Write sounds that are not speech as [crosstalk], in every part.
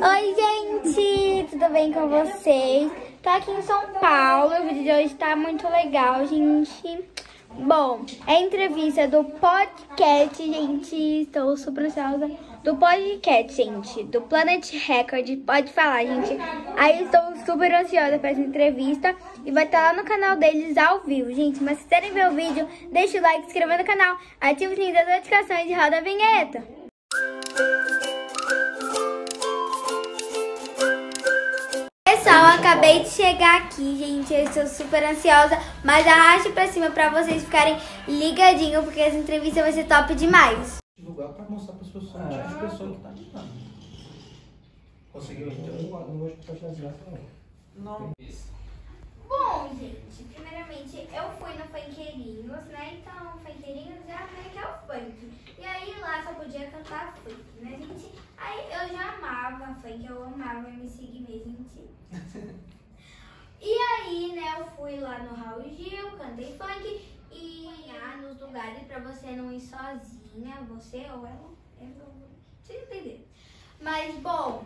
Oi, gente! Tudo bem com vocês? Tô aqui em São Paulo. O vídeo de hoje tá muito legal, gente. Bom, é entrevista do podcast, gente. Estou super ansiosa. Do podcast, gente. Do Planet Record. Pode falar, gente. Aí estou super ansiosa para essa entrevista. E vai estar lá no canal deles ao vivo, gente. Mas se querem ver o vídeo, deixa o like, se inscreva no canal, ativa o sininho das notificações e roda a vinheta. Pessoal, acabei de chegar aqui, gente. Eu estou super ansiosa, mas arraste pra cima pra vocês ficarem ligadinhos, porque essa entrevista vai ser top demais. divulgar para mostrar para as pessoas o tipo de pessoa que está ajudando. Conseguiu então? Não vou compartilhar não. Não. Bom, gente, primeiramente eu fui no Funkeirinhos, né? Então, Funkeirinhos já meio que é o funk. E aí lá só podia cantar funk, né, gente? Aí eu já amava funk, eu amava MC Guimê, gente. E aí, né, eu fui lá no Raul Gil, cantei funk e ir nos lugares pra você não ir sozinha, você ou ela, eu não vocês entenderam. Mas, bom,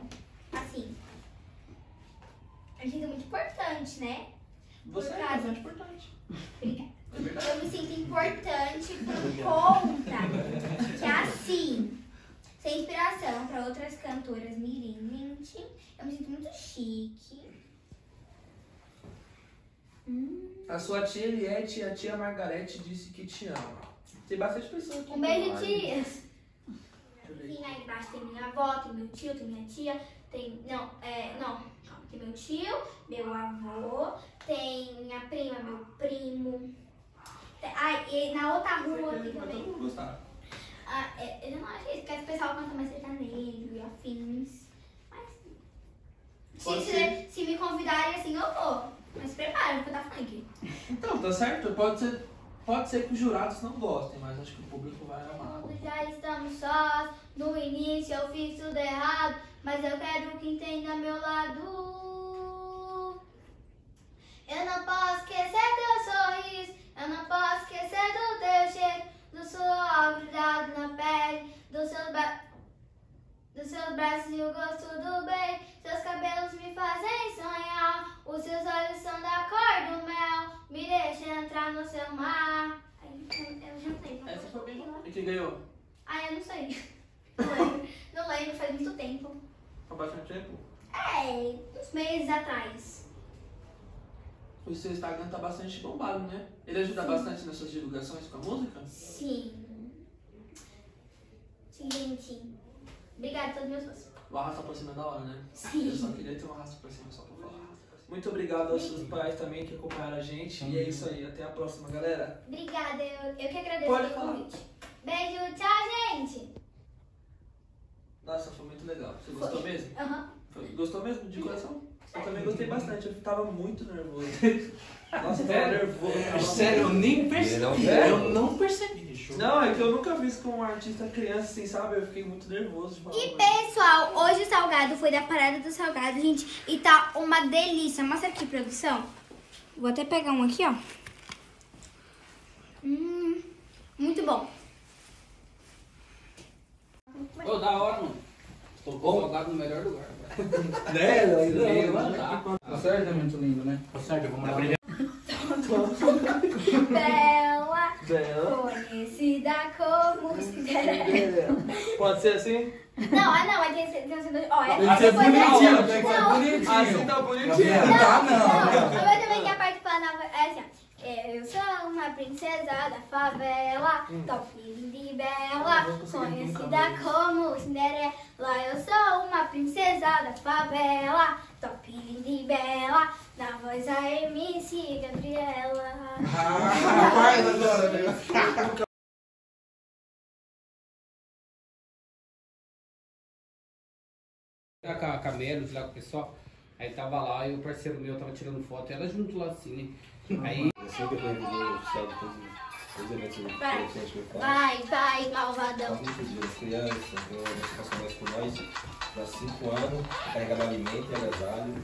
assim, a gente é muito importante, né? Você é causa- bastante importante. Obrigada. É. Eu me sinto importante por conta que assim, outras cantoras mirim, gente, eu me sinto muito chique. Hum. A sua tia Eliette e a tia Margarete disse que te ama. Tem bastante pessoa aqui. Um beijo, tias. E aí embaixo tem minha avó, tem meu tio, tem minha tia, tem. Não, é. Não, calma, tem meu tio, meu avô, tem minha prima, meu primo. Tem- Ai, e na outra rua aqui que também. todo mundo gostar. Ah, é, eu não acho porque esse pessoal canta mais sertanejo afins. Mas. Pode Se, ser. se, se me convidarem assim, eu vou. Mas prepara, eu vou cantar funk. Então, tá certo. Pode ser, pode ser que os jurados não gostem, mas acho que o público vai amar. Todos já estamos sós. No início eu fiz tudo errado. Mas eu quero que entenda meu lado. Eu não posso esquecer teu sorriso. Eu não posso esquecer do teu cheiro. Do suor grudado na pele. Do seu ba... Dos e o gosto do bem. Seus cabelos me fazem sonhar. Os seus olhos são da cor do mel. Me deixa entrar no seu mar. Ai, eu, já não sei. Essa foi bem. E quem ganhou? Ah, eu não sei. Não lembro. Não lembro, faz muito tempo. Há bastante tempo. É, uns meses atrás. O seu Instagram tá bastante bombado, né? Ele ajuda bastante nas suas divulgações com a música? Sim. Sim, gente. Obrigada a todos meus fãs. O arrasta pra cima é da hora, né? Sim. Eu só queria ter um arrasto pra cima só pra falar. Muito obrigado aos seus pais também que acompanharam a gente. E é isso aí. Até a próxima, galera. Obrigada, eu, eu que agradeço Pode pelo falar. convite. Beijo, tchau, gente. Nossa, foi muito legal. Você gostou mesmo? Aham. Foi- Gostou mesmo? De coração? Eu também gostei bastante. Eu tava muito nervoso. [laughs] Nossa, eu tava Sério? nervoso. eu tava Sério, eu nem percebi. Eu não percebi. Não, é que eu nunca fiz com um artista criança assim, sabe? Eu fiquei muito nervoso de falar. E pessoal, hoje o salgado foi da parada do salgado, gente. E tá uma delícia. Mostra aqui, produção. Vou até pegar um aqui, ó. Hum, muito bom. Ô, da hora, mano. Colocou o salgado no melhor lugar. [laughs] Né? Tá. O Sérgio é muito lindo, né? Ô, Sérgio, vamos lá. Bela, Bela. Conhecida como Cinderela. Pode ser assim? Não, ah não, mas tem, tem um segundo. Ó, é, Tem que ser bonitinho, tem que ser Não, bonitinho. Assim tá bonitinho. Não, Não, não. não. Eu também quero participar na. É assim, ó. Eu sou uma princesa da favela, top linda e bela, conhecida como Cinderela. Eu sou uma princesa da favela, top linda e bela, na voz a MC Gabriela. Ah, [laughs] agora, [laughs] né? Lá com a lá com o pessoal. Aí tava lá e o parceiro meu tava tirando foto, ela junto lá assim, né? Aí Assim eu de que Vai. a gente vai falar. Vai, vai, malvadão. Muitos dias, crianças, né, educação mais com nós, para 5 anos, carregando alimento e agasalho.